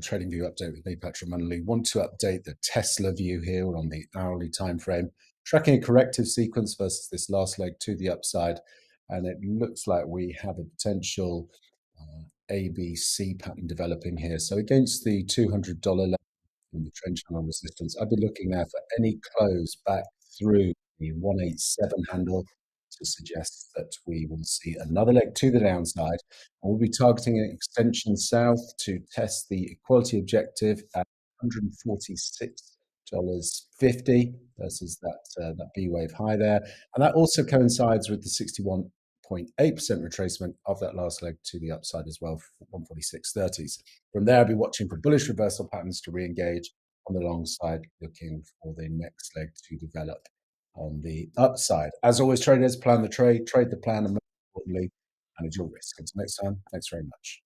on TradingView update with me, Patrick Munnelly. Want to update the Tesla view here on the hourly time frame, tracking a corrective sequence versus this last leg to the upside, and it looks like we have a potential uh, ABC pattern developing here. So against the $200 level in the trend channel resistance, I'd be looking there for any close back through the 187 handle to suggest that we will see another leg to the downside. We'll be targeting an extension south to test the equality objective at $146.50 versus that uh, that B wave high there. And that also coincides with the 61 0.8% retracement of that last leg to the upside as well, 146.30s. From there, I'll be watching for bullish reversal patterns to re-engage on the long side, looking for the next leg to develop on the upside. As always, traders, plan the trade, trade the plan, and most importantly, manage your risk. Until next time, thanks very much.